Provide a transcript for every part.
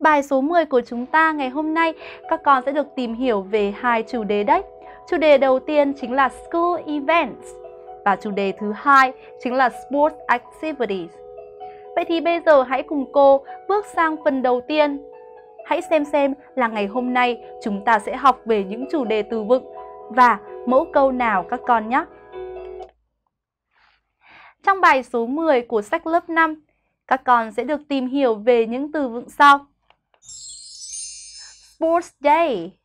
Bài số 10 của chúng ta ngày hôm nay, các con sẽ được tìm hiểu về hai chủ đề đấy. Chủ đề đầu tiên chính là School Events và chủ đề thứ hai chính là Sports Activities. Vậy thì bây giờ hãy cùng cô bước sang phần đầu tiên. Hãy xem xem là ngày hôm nay chúng ta sẽ học về những chủ đề từ vựng và mẫu câu nào các con nhé. Trong bài số 10 của sách lớp 5, các con sẽ được tìm hiểu về những từ vựng sau. Sports Day.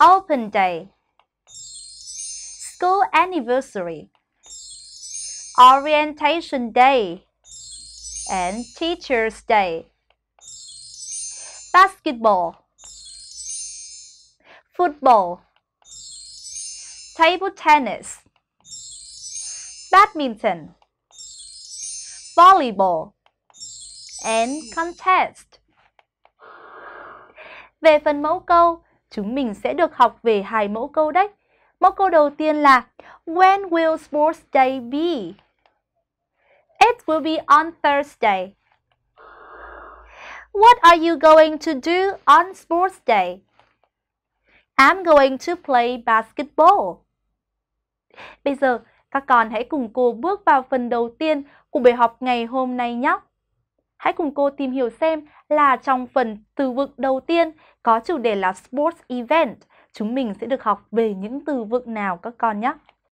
Open Day. School Anniversary. Orientation Day. And Teacher's Day. Basketball. Football. Table tennis. Badminton. Volleyball. And contest về phần mẫu câu, chúng mình sẽ được học về hai mẫu câu đấy. Mẫu câu đầu tiên là When will sports day be? It will be on Thursday. What are you going to do on sports day? I'm going to play basketball. Bây giờ, các con hãy cùng cô bước vào phần đầu tiên của bài học ngày hôm nay nhé. Hãy cùng cô tìm hiểu xem là trong phần từ vựng đầu tiên có chủ đề là Sports Event. Chúng mình sẽ được học về những từ vựng nào các con nhé.